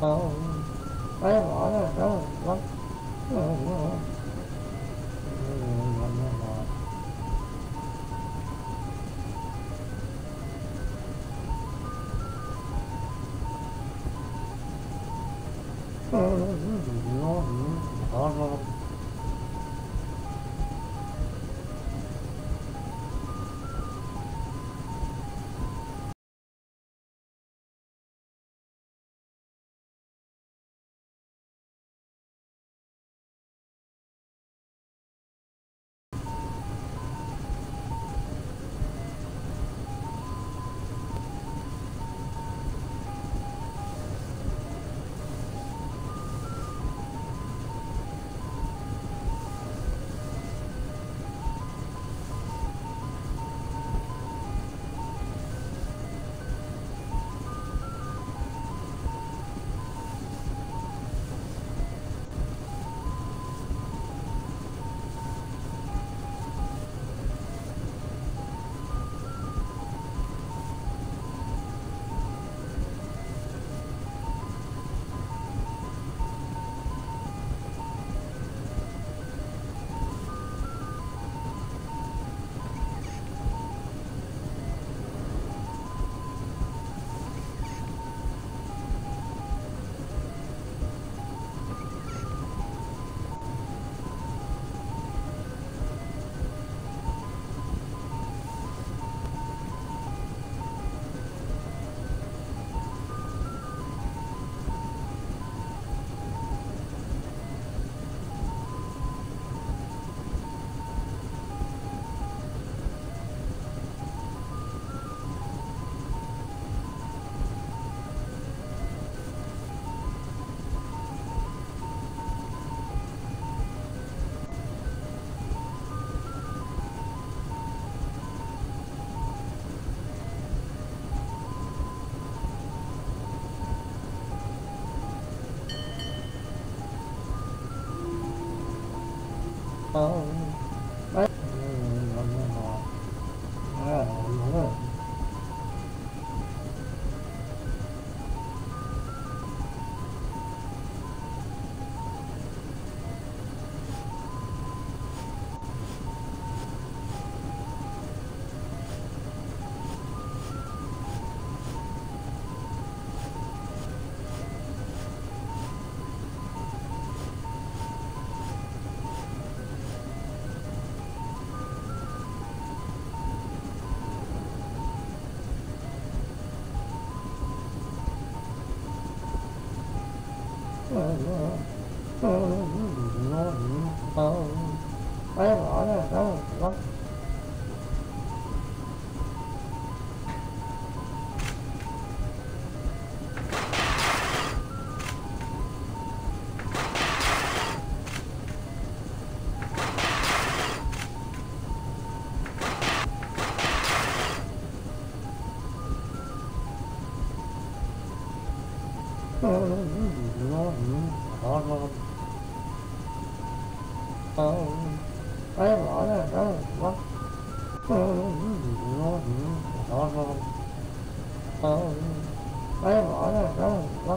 嗯，哎呀妈呀，行了，行了，嗯嗯嗯。Ờ, đấy bỏ ra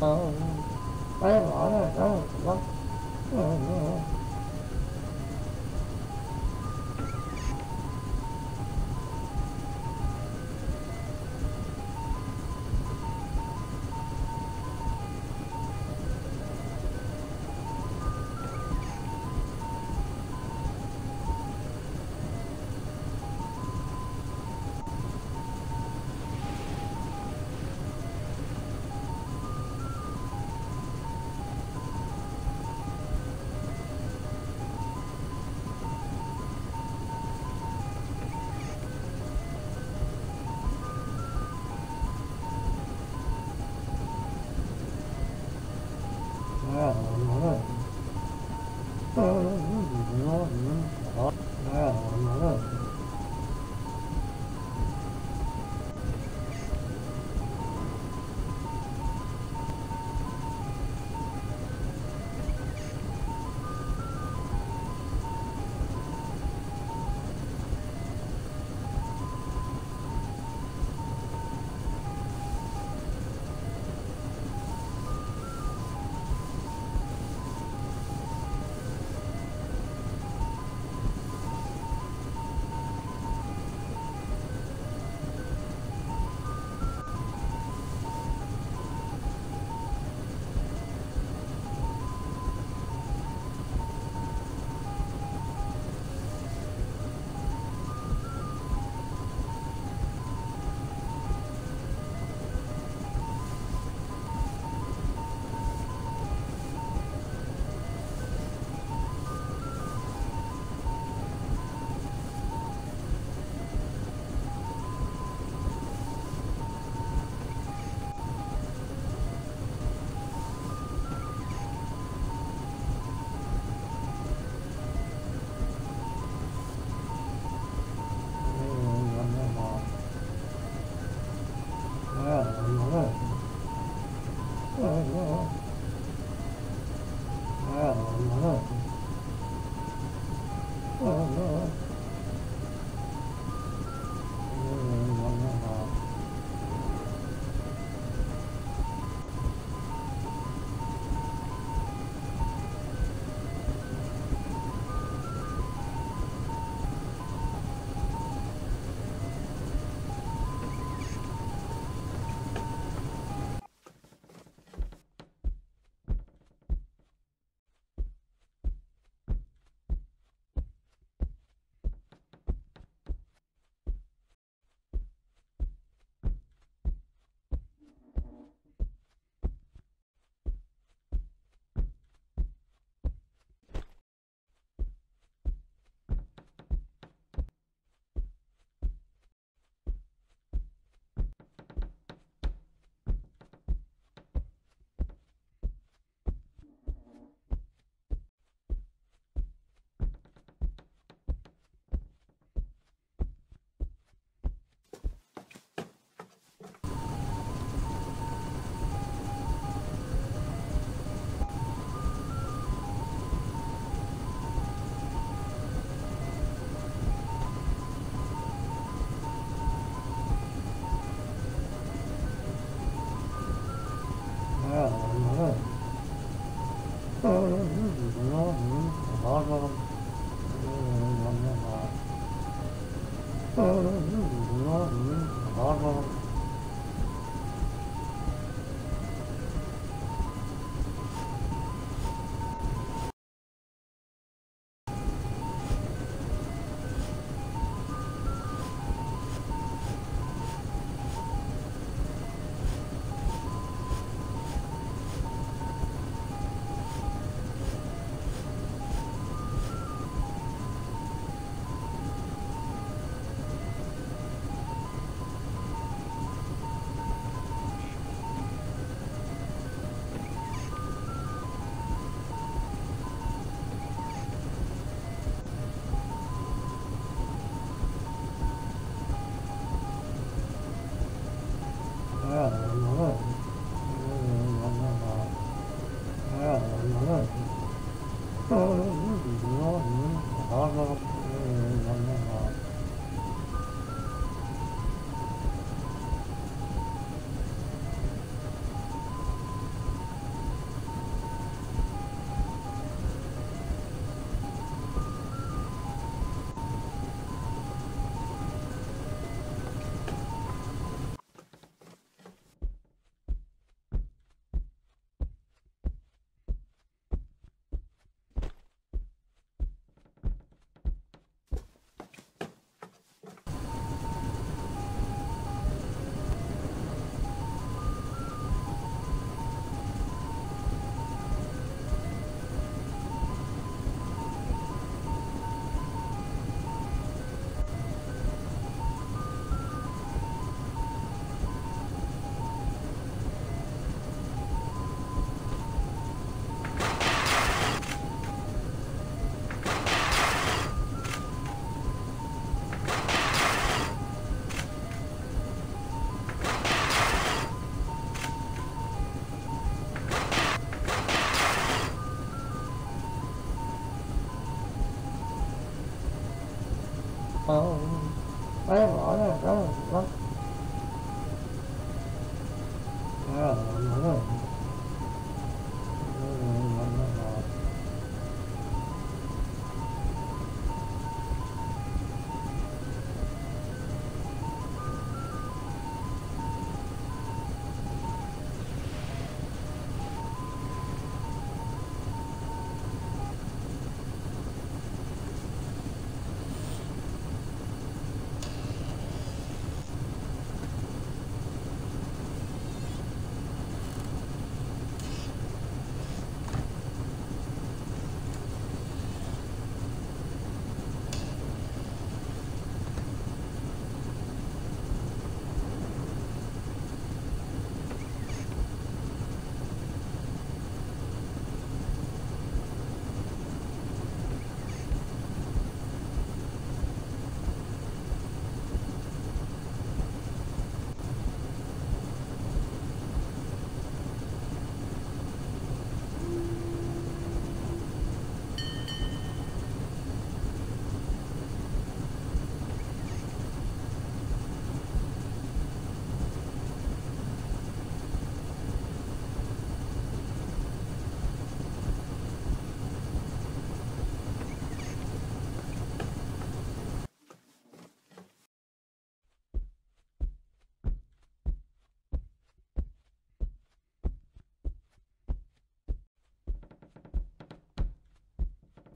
嗯，哎呀妈呀，怎么怎么？嗯嗯嗯。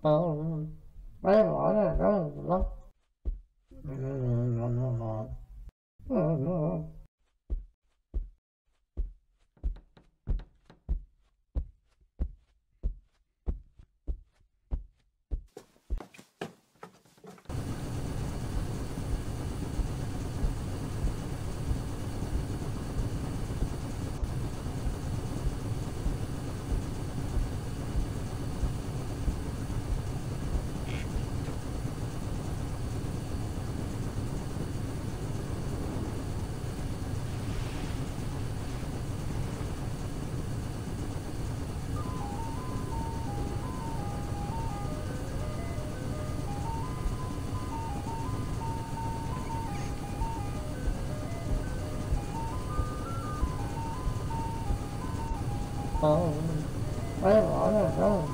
嗯 mấy em gọi. vamos, vamos.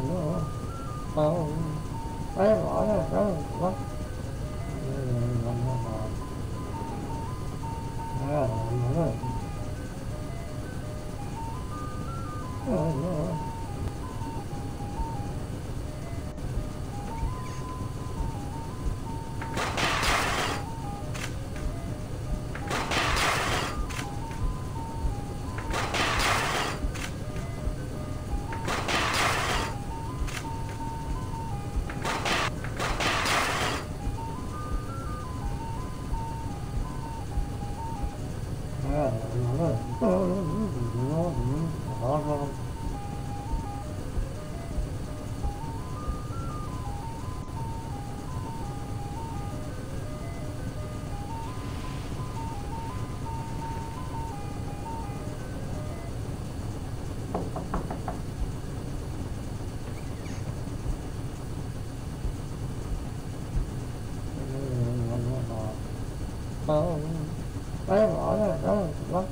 no. Oh, whatever, whatever, whatever, what? know 嗯嗯嗯。诶呀完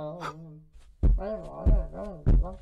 嗯哎呀完了让你了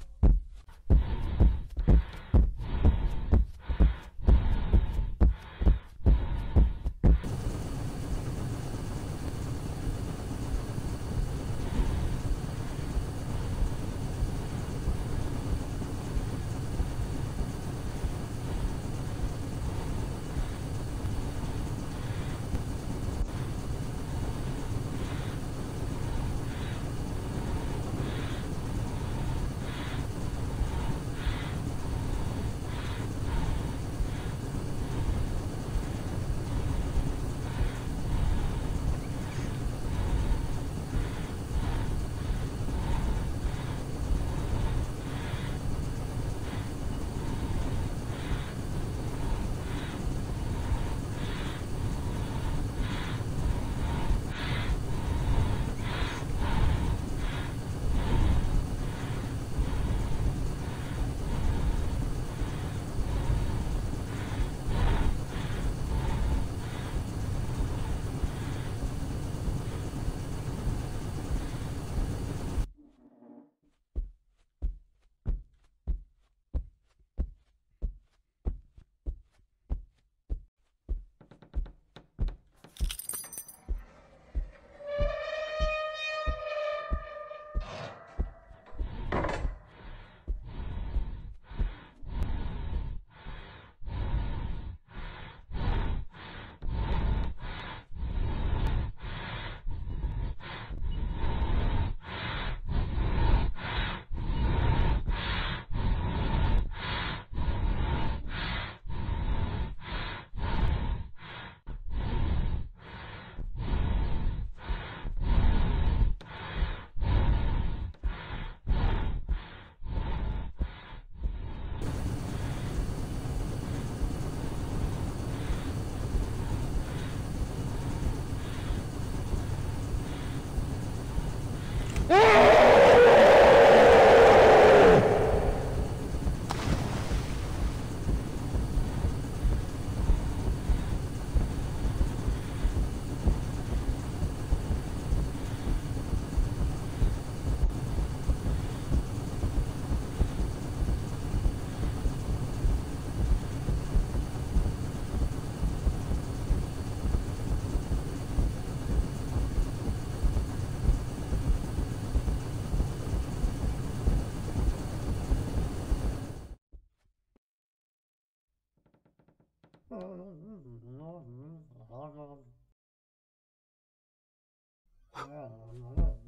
Yeah,